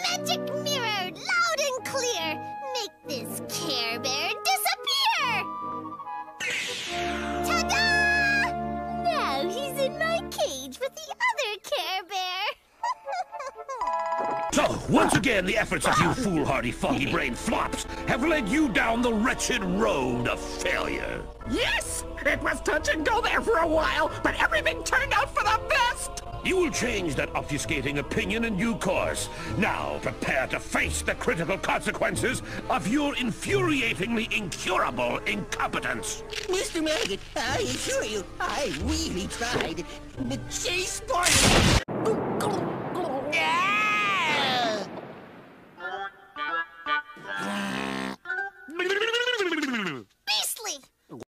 Magic mirror, loud and clear. Make this Care Bear disappear. Ta-da! Now he's in my cage with the other Care Bear. So, once again, the efforts of you foolhardy, foggy-brained flops have led you down the wretched road of failure. Yes! It was touch and go there for a while, but everything turned out for the best! You will change that obfuscating opinion in due course. Now, prepare to face the critical consequences of your infuriatingly incurable incompetence. Mr. Maggot, I assure you, I really tried. The chase party...